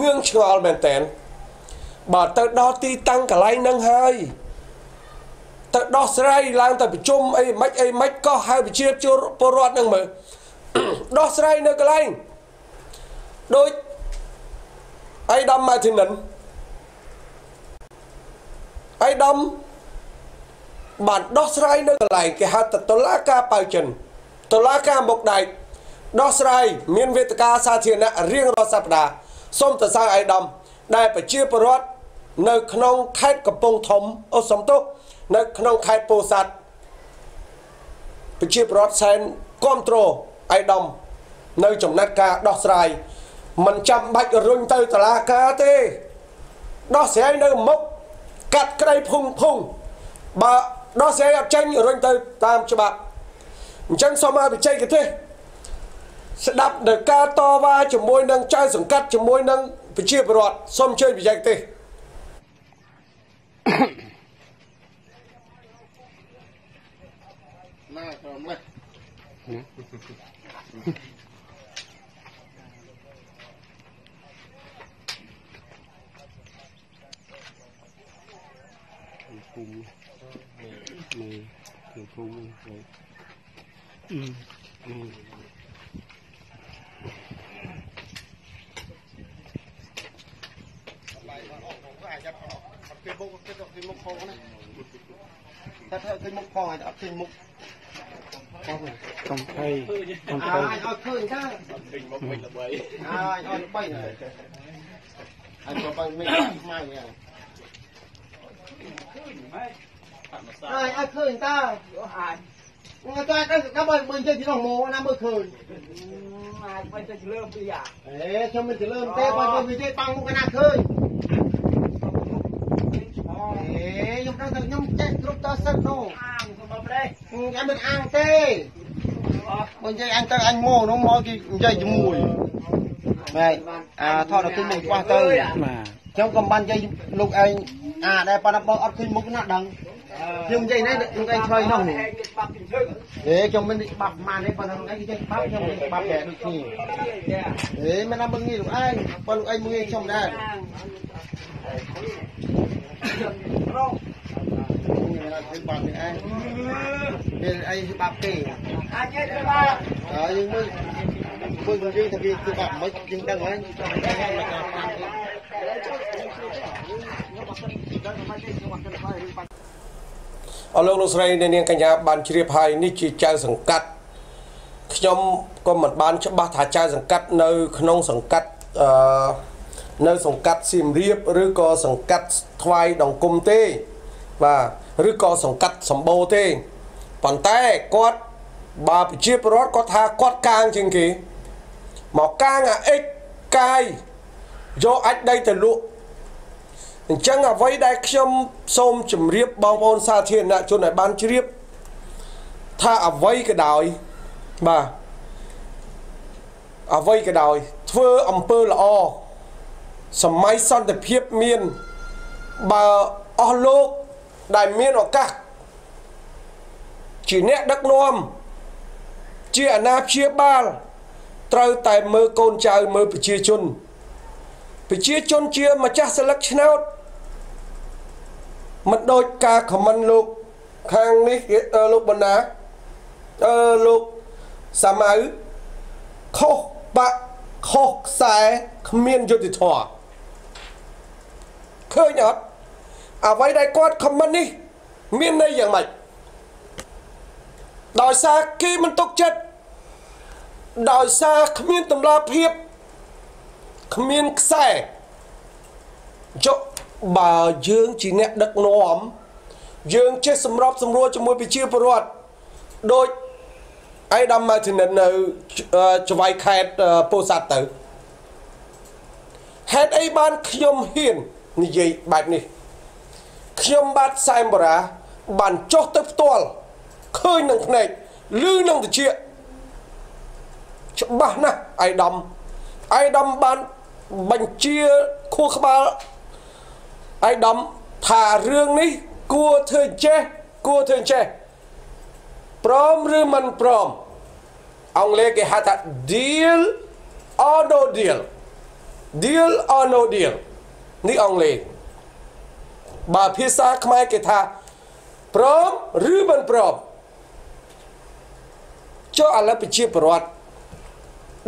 ងឿងឆ្ងល់មែនតើបើទៅដល់ទីតាំងកន្លែងហ្នឹងហើយទៅដោះស្រាយឡើងទៅប្រជុំអីមិនអីមិនក៏ហៅប្រជាពលរដ្ឋហ្នឹងមើល ដោះស្រាយនៅកន្លែងដូចអៃដាមម៉ាធីនិនអៃដាមបានដោះស្រាយនៅកន្លែងគេហៅតតុលាការប៉ៅចិនតុលាការមុខដែកដោះស្រាយមានវេទិកាសាធារណៈរៀងរាល់សប្តាហ៍សូមទៅសើអៃដាមដែលប្រជាពលរដ្ឋនៅក្នុងខេត្តកំពង់ធំអូសំទោសនៅក្នុងខេត្តពោធិ៍សាត់ប្រជាពលរដ្ឋសែនគ្រប់គ្រង អៃដាមនៅចំណាត់ការដោះស្រាយមិនចាំបាច់រុញទៅតឡាការទេដោះស្រាយនៅមុខកាត់ក្តីភុងភុងបើដោះស្រាយអត់ចេញរុញទៅតាមច្បាប់អញ្ចឹងសូមឲ្យបច្ចេកទេសស្ដាប់ដល់ការតវ៉ាជាមួយនឹងចៅសង្កាត់ជាមួយនឹងប្រជាពលរដ្ឋសូមអញ្ជើញបច្ចេកទេសណាក្រុមនេះភូមិមើល គឺភូមិហ្នឹងអឺអឺអាចអត់អត់គេមុខគេទៅ គេមុខផងណាតែធ្វើគេមុខផងអាចអត់គេមុខកំភៃកំអាភៃអាចឲ្យឃើញតាឃើញមុខមិនល្បីអាចឲ្យល្បីណាអាចក៏បីមិនខ្មៅយ៉ាងអាចឲ្យឃើញតាអាចងតែតែក៏បើមើល ចេញពីក្នុងម៉ូណាមើលឃើញអាចមិនទៅលើពីអាអេខ្ញុំមិនទៅលើទេបើបើវិទេបាំងមុខណាឃើញអេខ្ញុំដឹងថាខ្ញុំចេះគ្រប់តសិននោះអាងទៅប្រេះខ្ញុំមិនអាងទេបើនិយាយអញទៅអញមកនោះមកគេនិយាយជាមួយមែនអាថតដល់ឃើញមុខច្បាស់ទៅបាទខ្ញុំក៏បាននិយាយលោកឯងអាដែរប៉ុន្តែបើអត់ឃើញមុខណាដឹងខ្ញុំនិយាយនេះលោកឯងឆ្លើយនោះនេះហេខ្ញុំមិនច្បាប់ប៉ុន្មានទេប៉ុន្តែលោកឯងគេចេះច្បាប់ខ្ញុំមិនច្បាប់តែដូចគ្នាហេមិនណាមើលងាយលោកឯងបើលោកឯងមើលងាយខ្ញុំដែរមា នអត់ធ្វើបាបនេះឯងមានអីបាបគេអាចទេបាបហើយយើងមើលមើលយើងថាវាធ្វើបាបមិនយើងដឹងហើយអរលោកលោកស្រីអ្នកនាងកញ្ញាបានជ្រាបហើយនេះជាចៅសង្កាត់ខ្ញុំក៏មិនបានច្បាស់ថាចៅសង្កាត់នៅ ក្នុងសង្កាត់អឺនៅ សង្កាត់សៀមរាបឬក៏សង្កាត់ថ្វាយដង្គមទេបាទ ឬក៏សង្កាត់សម្បូរទេប៉ុន្តែគាត់បើប្រជាពលរដ្ឋគាត់ថាគាត់កាងជាងគេមកកាងអាអិចកាយយកអាចដីទៅលក់អញ្ចឹងអ្វីដែលខ្ញុំសូមជម្រាបបងប្អូនសាធារណជនឲ្យបានជ្រាបថាអ្វីក៏ដោយបាទអ្វីក៏ដោយធ្វើអំពើល្អសម័យសន្តិភាពមានបើអស់លោក ដែលមានឱកាសជាអ្នកដឹកនាំជាអាណាព្យាបាលត្រូវតែមើលកូនចៅមើលប្រជាជនប្រជាជនជាម្ចាស់សិលឹកឆ្នោតមិនដូចការខមមិនលោកខាងនេះលោកបណ្ណាអឺលោកសាម៉ៅខុសបាក់ខុសខ្សែគ្មានយុត្តិធម៌ឃើញអត់ អ្វីដែលគាត់ខមមិននេះ មានន័យយ៉ាងម៉េចដោយសារគេមិនទុកចិត្តដោយសារគ្មានតម្លាភាពគ្មានខ្សែចុះបើយើងជាអ្នកដឹកនាំយើងចេះសម្របសម្រួលជាមួយប្រជាពលរដ្ឋដូចអៃដាមម៉ាធីនិននៅច្បៃខេតពោធិ៍សាត់ទៅហេតុអីបានខ្ញុំហ៊ាននិយាយបែបនេះ ខ្ញុំបាទសែមបរាបានចុះទៅផ្ទាល់ឃើញនឹងភ្នែកឮនឹងតិចច្បាស់ណាស់អៃដាមអៃដាមបានបញ្ជាខួរក្បាលអាយដំថារឿងនេះគួរធ្វើចេះគួរធ្វើចេះព្រមឬមិនព្រមអង់គ្លេសគេហៅថា deal or no deal deal or no deal នេះអង់គ្លេស បើភាសាខ្មែរគេថាព្រមឬមិនព្រមចុះឥឡូវប្រជាពលរដ្ឋ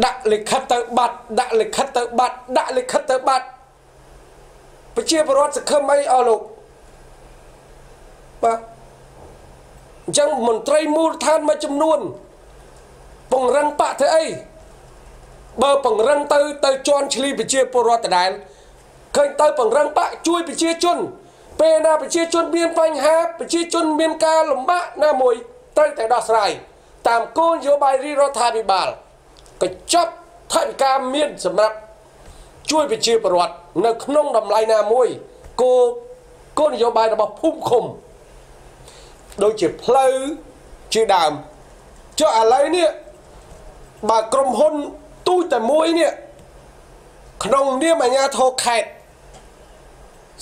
ដាក់លិខិតទៅបាត់ដាក់លិខិតទៅបាត់ដាក់លិខិតទៅបាត់ប្រជាពលរដ្ឋសង្ឃឹមអីអស់លោកបាទអញ្ចឹងមន្ត្រីមូលដ្ឋានមួយចំនួន ពង្រឹងបកធ្វើអីបើពង្រឹងទៅទៅជន់ឈ្លីប្រជាពលរដ្ឋដដែលឃើញទៅពង្រឹងបកជួយប្រជាជន ពេលណាប្រជាជនមានបញ្ហាប្រជាជនមានការលំបាកណាមួយត្រូវតែដោះស្រាយតាមគោលនយោបាយរដ្ឋាភិបាលកញ្ចប់ថវិកាមានសម្រាប់ជួយប្រជាពលរដ្ឋនៅក្នុងតម្លៃណាមួយគោលគោលនយោបាយរបស់ភូមិឃុំដូចជាផ្លូវជាដើមចុះឥឡូវនេះបើក្រុមហ៊ុនទូចតែមួយនេះក្នុងនាមអាជ្ញាធរខេត្ត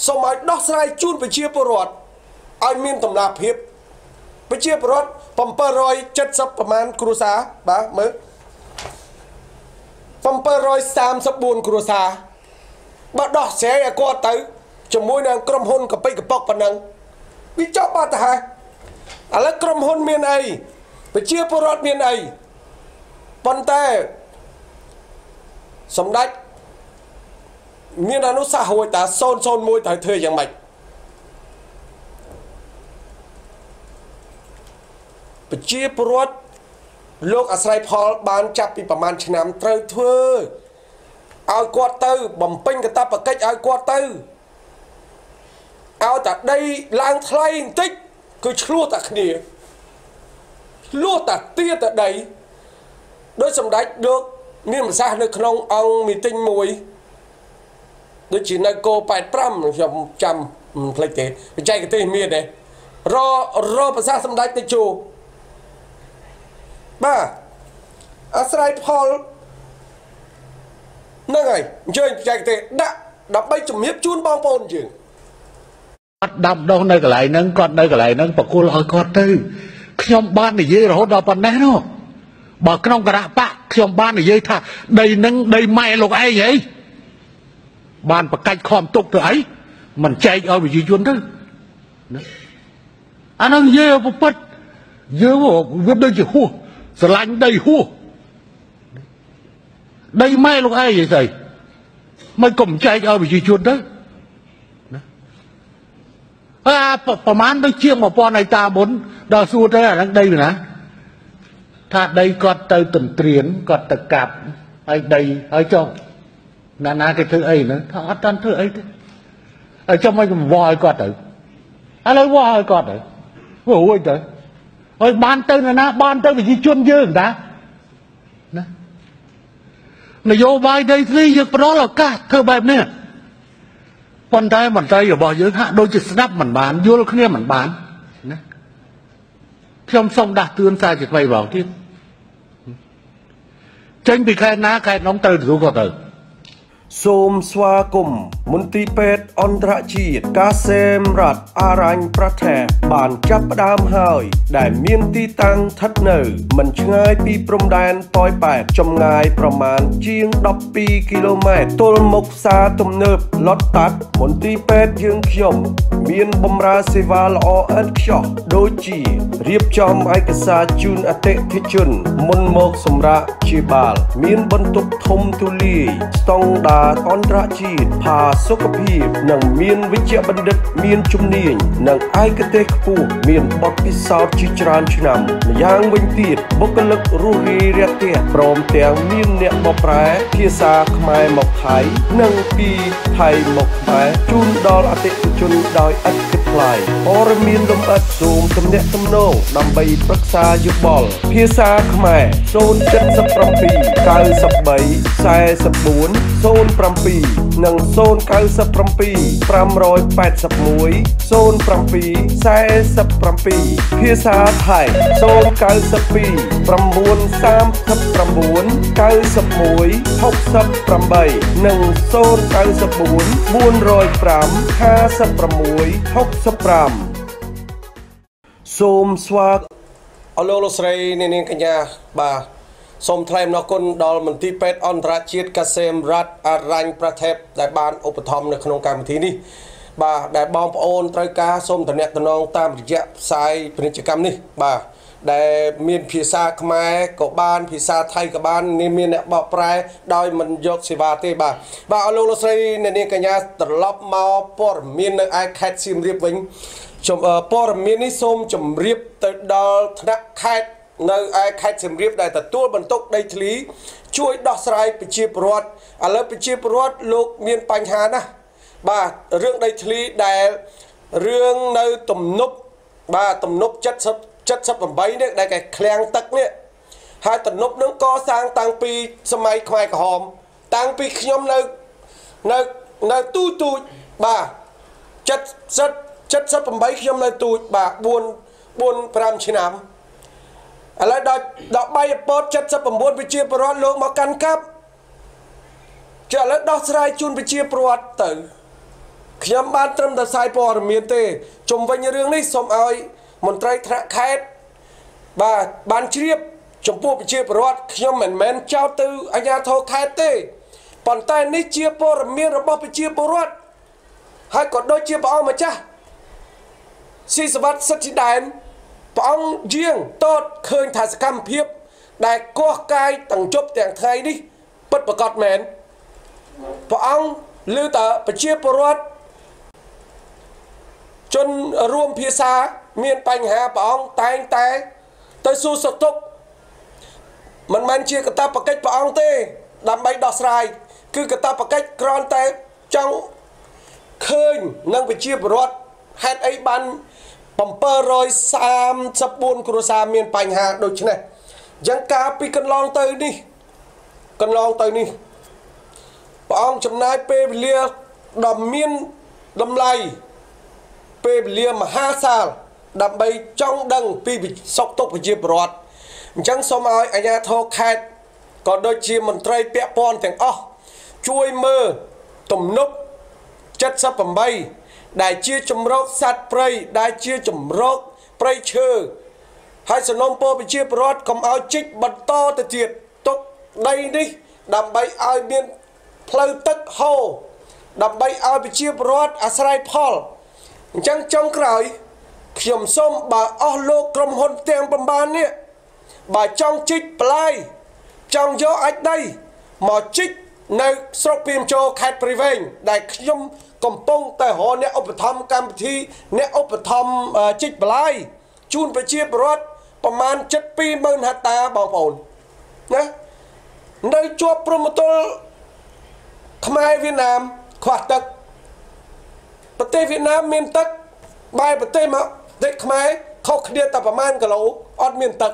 សូមឲ្យដោះស្រាយជូនប្រជាពលរដ្ឋឲ្យមានតម្លាភាពប្រជាពលរដ្ឋ770ប្រមាណគ្រួសារបាទមើល734គ្រួសារបើដោះស្រាយឲ្យគាត់ទៅជាមួយនឹងក្រុមហ៊ុនកប៉ិកកប៉ុកប៉ុណ្ណឹងវាចប់បាត់ទៅហើយឥឡូវក្រុមហ៊ុនមានអីប្រជាពលរដ្ឋមានអីប៉ុន្តែសម្ដេច មានអនុសាសន៍រួចតា001ត្រូវធ្វើយ៉ាងម៉េចប្រជាពលរដ្ឋលោកអាស្រ័យផលបានចាប់ពីប្រមាណឆ្នាំត្រូវធ្វើឲ្យគាត់ទៅ បំពេញកតបកិច្ចឲ្យគាត់ទៅឲ្យតែដីឡើងថ្លៃបន្តិចគឺឆ្លោះតែគ្នាឆ្លោះតែទាតែដីដោយសម្ដេចលោកមានប្រសាសន៍នៅក្នុងអង្គមីទិញមួយ ដូចជានៅគោ85ខ្ញុំចាំមិនភ្លេចទេបច្ចេកទេសមានទេររប្រសាសន៍សម្ដេចទៅជួបាទអាស្រ័យផលហ្នឹងហើយអញ្ជើញបច្ចេកទេសដាក់ដើម្បីជំរាបជូនបងប្អូនយើងគាត់ដាំដុះនៅកន្លែងហ្នឹងគាត់នៅកន្លែងហ្នឹងបកគលឲ្យគាត់ទៅខ្ញុំបាននិយាយរហូតដល់ប៉ុណ្ណេះនោះបើក្នុងគណៈបកខ្ញុំបាននិយាយថាដីនឹងដីម៉ែលោកឯងអី បានប្រកាច់ខំទុកទៅអីមិនចែកឲ្យប្រជាជនទៅណាអានោះនិយាយប្រពិតយើងវាដូចជាហួសស្រឡាញ់ដីហួសដីម៉ែលោកឯងអីស្អីមិនកុំចែកឲ្យប្រជាជនទៅណាអាប្រហែលដូចជាង1000ហិកតាមុនដល់សួរទៅអាហ្នឹងដីពីណាថាដីគាត់ទៅទន្ទ្រានគាត់ទៅកាប់ហើយដីហើយចុះ ណាណាគេធ្វើអីហ្នឹងថាអត់តាន់ធ្វើអីទេហើយចុះមិនវល់ឲ្យគាត់ទៅឥឡូវវល់ឲ្យគាត់ទៅធ្វើរួចទៅហើយបានទៅណាបានទៅប្រជាជនយើងតាណានយោបាយដីធ្លីយើងផ្ដល់ឱកាសធ្វើបែបនេះប៉ុន្តែមន្ត្រីរបស់យើងហាក់ដូចជាស្ដាប់មិនបានយល់គ្នាមិនបានណាខ្ញុំសូមដាស់តឿនសារជាថ្មីបងទៀតចេញពីខេត្តណាខេត្តនោះទៅទទួលក៏ទៅ សូមស្វាគមន៍មន្ទីរពេទ្យអន្តរជាតិកាសេមរ៉ាត់អារ៉ាញ់ប្រទេសបានចាប់ផ្ដើមហើយ ដែលមានទីតាំងស្ថិតនៅមិនឆ្ងាយពីព្រំដែនប៉ោយប៉ែតចម្ងាយប្រមាណជាង12គីឡូម៉ែត្រទល់មុខផ្សារទំនើបឡុតតាត់មន្ទីរពេទ្យយើងខ្ញុំ មានបម្រើសេវាល្អឥតខ្ចោះដូចជារៀបចំឯកសារជូនអតិថិជន មុនមកសម្រាប់ជាបាល មានបន្ទប់ធំទូលាយស្តង់ដារអន្តរជាតិផាសុខភាពនិងមានវិជ្ជាបណ្ឌិត មានជំនាញនិងឯកទេសខ្ពស់មានបទពិសោធន៍ជាច្រើនឆ្នាំម្យ៉ាងវិញទៀតបុគ្គលិករស់រាយរាក់ទាក់ព្រមទាំងមានអ្នកបកប្រែភាសាខ្មែរមកថៃនិងពីថៃមកខ្មែរជូនដល់អតិថិជនដោយឥតគិតថ្លៃព័ត៌មានលម្អិតសូមទំនាក់ទំនងដើម្បីប្រឹក្សាយោបល់ភាសាខ្មែរ077 93 44 07និង097 581 0747ភាសាថៃ092 939 91 68និង094 405 56 65សូមស្វាគមន៍អលោកលោកស្រីអ្នកនាងកញ្ញាបាទ សូមថ្លែងអំណរគុណដល់មន្ទីរពេទ្យអន្តរជាតិកាសេមរ៉ាត់អារ៉ាញ់ប្រទេសដែលបានឧបត្ថម្ភនៅក្នុងកម្មវិធីនេះបាទដែលបងប្អូនត្រូវការសូមតំណែងតំណងតាមរយៈផ្សាយពាណិជ្ជកម្មនេះបាទដែលមានភាសាខ្មែរក៏បានភាសាថៃក៏បានមានអ្នកបកប្រែដោយមិនយកសេវាទេបាទបាទអរលោកលោកស្រីអ្នកនាងកញ្ញាត្រឡប់មកព័ត៌មាននៅឯខេត្តសៀមរាបវិញជំព័ត៌មាននេះសូមជម្រាបទៅដល់ថ្នាក់ខេត្ត នៅឯខេត្តសៀមរាបដែលទទួលបន្ទុកដីធ្លី ជួយដោះស្រាយប្រជាពលរដ្ឋឥឡូវប្រជាពលរដ្ឋលោកមានបញ្ហាណាស់បាទរឿងដីធ្លីដែលរឿងនៅទំនប់បាទទំនប់70 78នេះដែលគេឃ្លាំងទឹកនេះហើយទំនប់នឹងកសាងតាំងពីសម័យខ្មែរក្រហម តាំងពីខ្ញុំនៅនៅនៅទូទូចបាទ70 78ខ្ញុំនៅទូចបាទ4 4 5ឆ្នាំ ឥឡូវដល់ដល់បាយពត79ប្រជាពលរដ្ឋលោកមកកាន់កាប់ចាឥឡូវដោះស្រាយជូនប្រជាពលរដ្ឋទៅខ្ញុំបានត្រឹមតែផ្សាយព័ត៌មានទេជុំវិញរឿងនេះសូមឲ្យមន្ត្រីថ្នាក់ខេត្តបាទបានជ្រាបចំពោះប្រជាពលរដ្ឋខ្ញុំមិនមែនចោទទៅអាជ្ញាធរខេត្តទេប៉ុន្តែនេះជាព័ត៌មានរបស់ប្រជាពលរដ្ឋហើយក៏ដូចជាព្រះអង្គម្ចាស់ស៊ីសវត្តសិទ្ធិដែន ព្រះអង្គយាងតតឃើញថាសកម្មភាព ដែលកោះកាយទាំងជប់ទាំងថ្ងៃនេះពិតប្រកបមែនព្រះអង្គឮតើប្រជាពលរដ្ឋជនរួមភាសា មានបញ្ហាព្រះអង្គតែងតែ ទៅសួរសុខទុក្ខមិនមែនជាកតាបកិច្ចព្រះអង្គទេ ដើម្បីដោះស្រាយគឺកតាបកិច្ចគ្រាន់តែចង់ឃើញនឹងប្រជាពលរដ្ឋហេតុអីបាន 734គ្រួសារមានបញ្ហាដូចនេះអញ្ចឹងការពីកន្លងទៅនេះកន្លងទៅនេះព្រះអង្គចំណាយពេលវេលាដ៏មានតម្លៃពេលវេលាមហាសាលដើម្បីចង់ដឹងពីសុខទុក្ខប្រជាពលរដ្ឋអញ្ចឹងសូមឲ្យអាជ្ញាធរខេត្តក៏ដូចជាមន្ត្រីពាក់ព័ន្ធទាំងអស់ជួយមើលទំនប់78 ដែលជាជំរកសត្វព្រៃដែលជាជំរកព្រៃឈើហើយសំណុំពរប្រជាពលរដ្ឋកុំឲ្យជីកបន្តទៅទៀតទុកដីនេះ ដើម្បីឲ្យមានផ្លូវទឹកហូរដើម្បីឲ្យប្រជាពលរដ្ឋអាស្រ័យផលអញ្ចឹងចុងក្រោយខ្ញុំសូមបើអស់លោកក្រុមហ៊ុនទាំងប្រមាណនេះបើចង់ជីកប្លាយចង់យកអាចដីមកជីក នៅស្រុកពីមជោខេត្តព្រៃវែងដែលខ្ញុំកំពុងតែរកអ្នកឧបត្ថម្ភកម្មវិធីអ្នកឧបត្ថម្ភជីកប្លាយជូនប្រជាពលរដ្ឋប្រមាណ720,000ហិកតាបងប្អូនណានៅជាប់ព្រំទល់ខ្មែរវៀតណាមខ្វះទឹកប្រទេសវៀតណាមមានទឹកបែរប្រទេសមកប្រទេសខ្មែរខុសគ្នាតែប្រមាណគីឡូអត់មានទឹក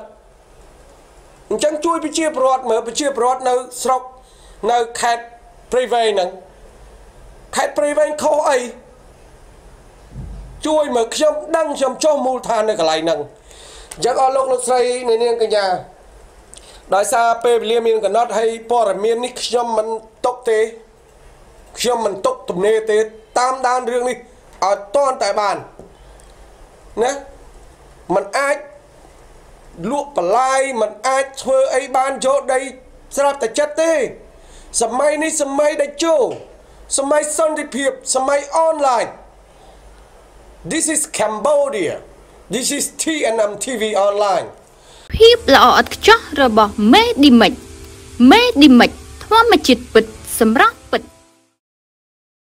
អញ្ចឹងជួយប្រជាពលរដ្ឋមើលប្រជាពលរដ្ឋនៅស្រុក នៅខេត្តព្រៃវែងហ្នឹងខេត្តព្រៃវែងខុសអីជួយមើលខ្ញុំដឹងខ្ញុំចុះមូលដ្ឋាននៅកន្លែងហ្នឹងអញ្ចឹងអស់លោកលោកស្រីនាងកញ្ញាដោយសារពេលវេលាមានកំណត់ហើយព័ត៌មាននេះខ្ញុំមិនຕົកទេខ្ញុំមិនຕົកទំនេរទេតាមដានរឿងនេះឲ្យតន់តែបានណាมันអាចលក់បន្លាយมันអាចធ្វើអីបានយកដីស្រាប់តែចិត្តទេ សម័យនេះសម័យដែលជោសម័យសន្តិភាពសម័យអនឡាញ This is Cambodia This is TNM TV online ភាពល្អឥតខ្ចោះរបស់មេឌីមិចមេឌីមិចធម្មជាតិពិតសម្រាប់